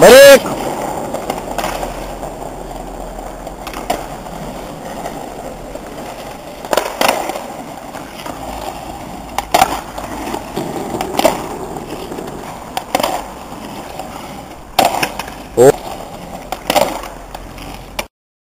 Balik! Oh.